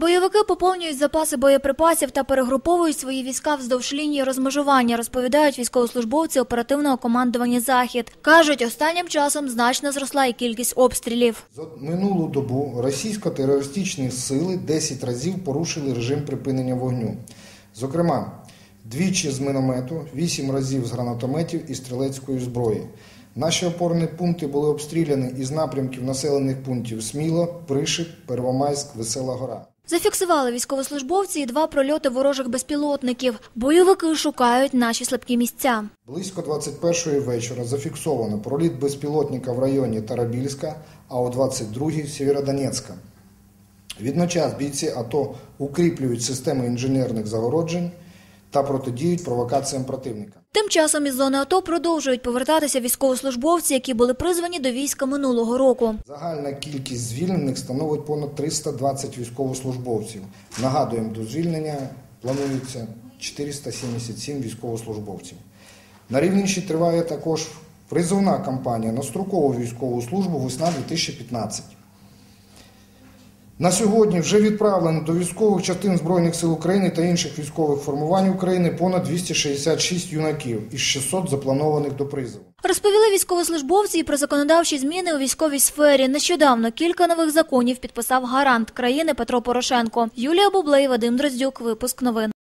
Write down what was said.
Бойовики поповнюють запаси боєприпасів та перегруповують свої війська вздовж лінії розмежування, розповідають військовослужбовці оперативного командування Захід. кажуть, останнім часом значно зросла і кількість обстрілів. За минулу добу російсько-терористичні сили 10 разів порушили режим припинення вогню. Зокрема, двічі з міномету, 8 разів з гранатометів і стрілецької зброї. Наші опорні пункти були обстріляні із напрямків населених пунктів Сміло, Пришип, Первомайськ, Весела Гора. Зафіксували військовослужбовці і два прольоти ворожих безпілотників. Бойовики шукають наші слабкі місця. Близько 21-ї вечора зафіксовано проліт безпілотника в районі Тарабільська, а о 22-й – Сєвєродонецька. Відночас бійці АТО укріплюють системи інженерних загороджень та протидіють провокаціям противника. Тим часом із зони АТО продовжують повертатися військовослужбовці, які були призвані до війська минулого року. Загальна кількість звільнених становить понад 320 військовослужбовців. Нагадуємо, до звільнення планується 477 військовослужбовців. На Рівненщині триває також призовна кампанія на строкову військову службу весна 2015. На сьогодні вже відправлено до військових частин Збройних сил України та інших військових формувань України понад 266 юнаків із 600 запланованих до призову. Розповіли військовослужбовці і про законодавчі зміни у військовій сфері. Нещодавно кілька нових законів підписав гарант країни Петро Порошенко. Юлія Бублей, Вадим Дроздюк. Випуск новин.